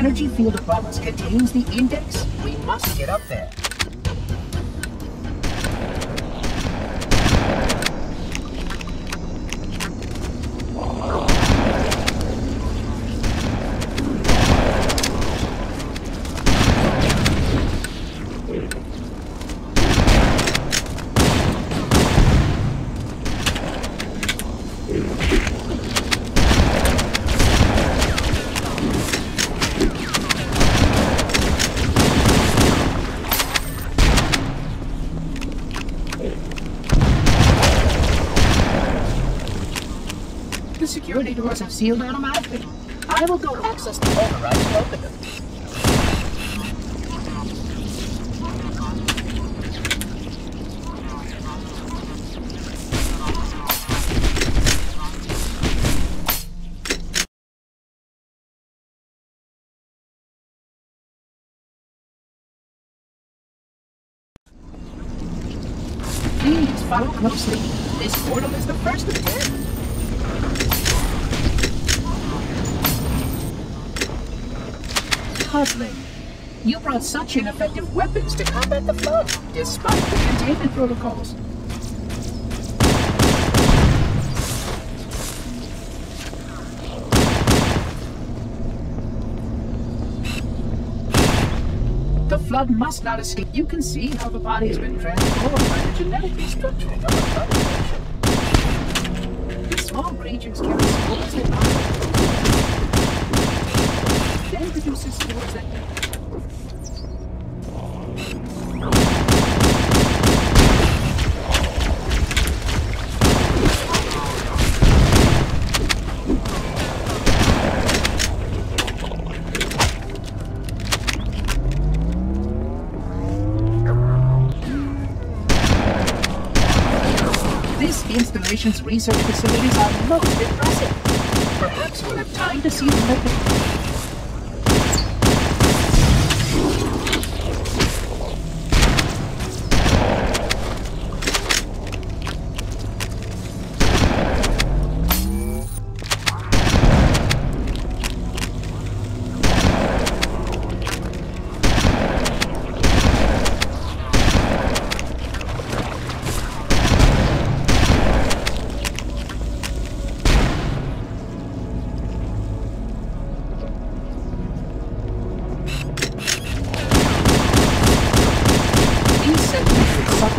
energy field above us contains the index. We must get up there. The doors have sealed automatically. I will go access the override to open them. Please follow closely. This portal is the first of ten. Puzzling. You brought such ineffective weapons to combat the flood, despite the containment protocols. The flood must not escape. You can see how the body has been transformed by the genetic restructuring of the flood small creatures carry spores that that installation's research facilities are most impressive. Perhaps we'll have time to see them later.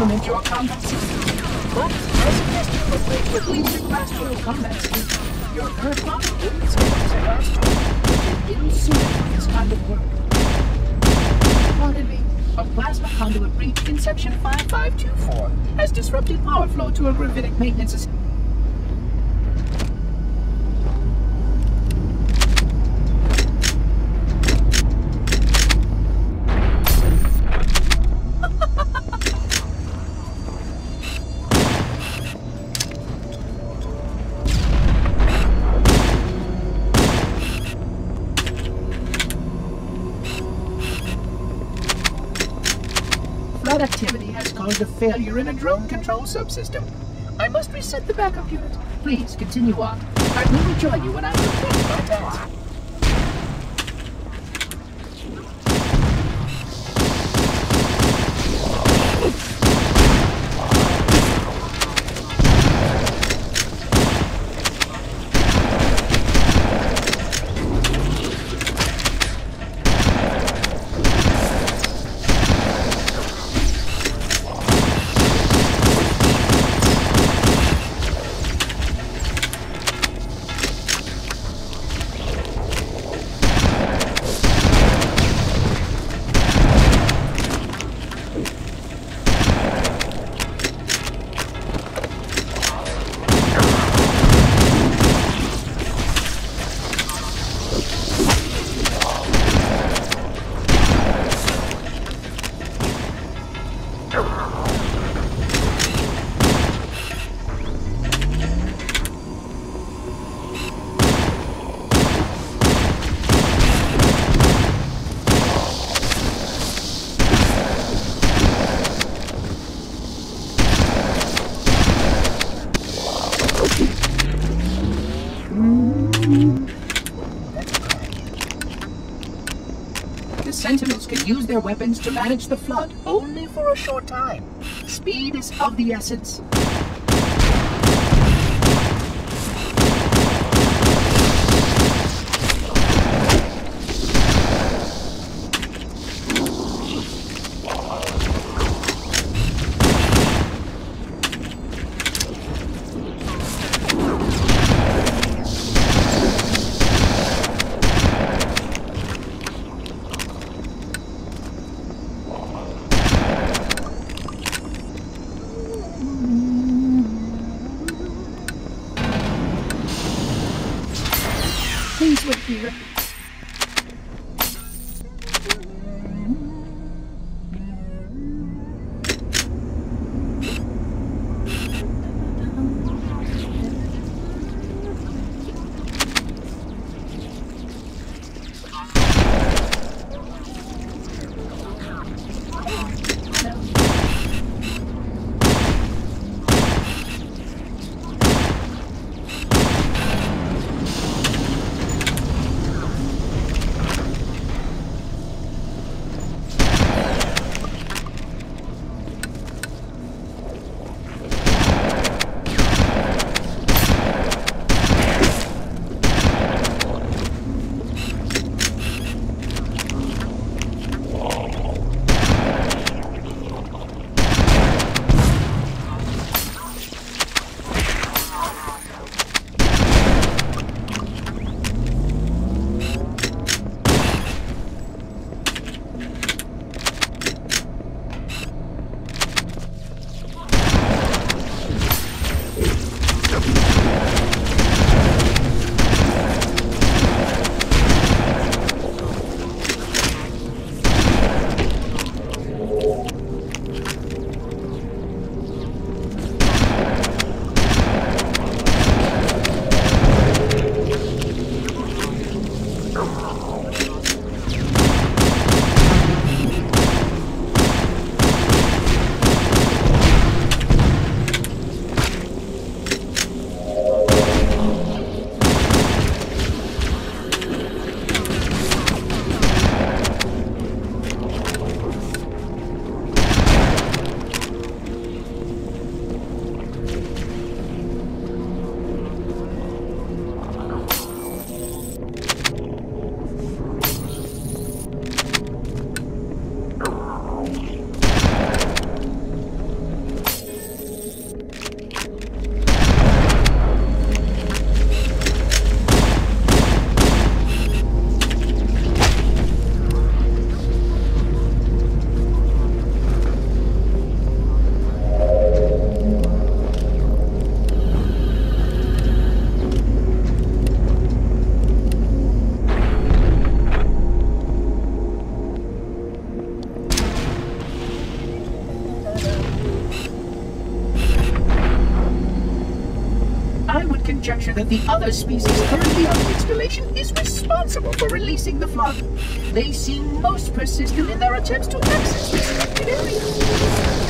Your combat system. But I suggest you replace with least terrestrial combat system. Your current model is this kind of work. Plasma conduit breach in section 5524 has disrupted power flow to a gravitic maintenance system. Failure in a drone control subsystem. I must reset the backup unit. Please continue on. I will join you when I complete my task. the Sentinels can use their weapons to manage the Flood only for a short time. Speed is of the essence. Come on. Conjecture that the other species currently on installation is responsible for releasing the flood. They seem most persistent in their attempts to access this area.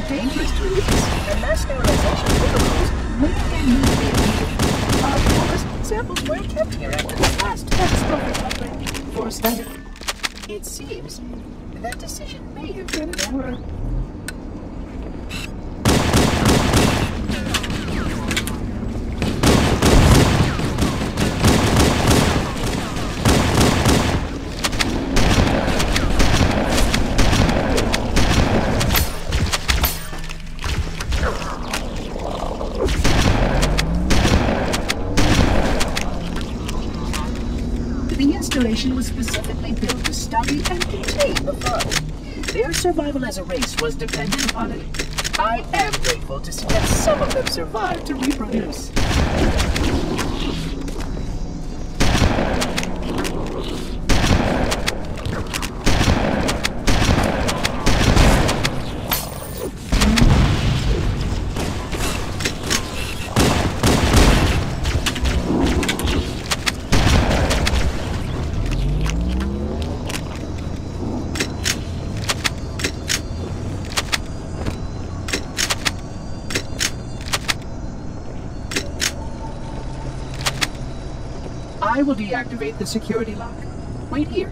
Dangerous to release, and mass sterilization protocols may need to be. Of course, samples were kept here after the last catastrophic outbreak. It seems that decision may have been an error. The installation was specifically built Their survival as a race was dependent upon it. I am grateful to see that some of them survived to reproduce. I will deactivate the security lock. Wait here.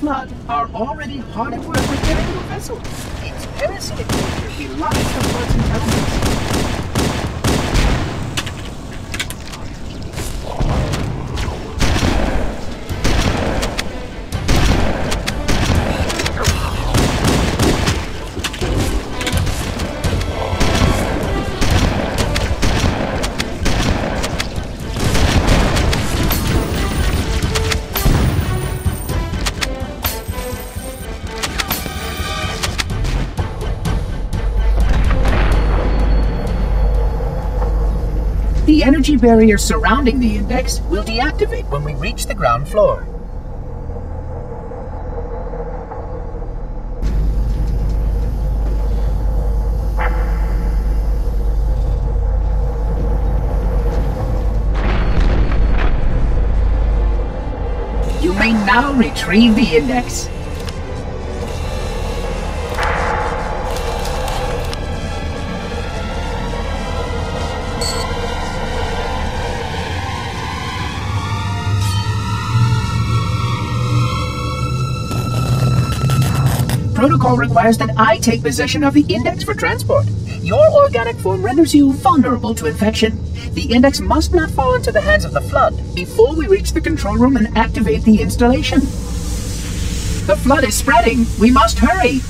Flood are already hard at work repairing your vessel. Its parasitic nature belies the flood's intelligence. Energy barrier surrounding the index will deactivate when we reach the ground floor. You may now retrieve the index. Protocol requires that I take possession of the index for transport. Your organic form renders you vulnerable to infection. The index must not fall into the hands of the flood before we reach the control room and activate the installation. The flood is spreading. We must hurry.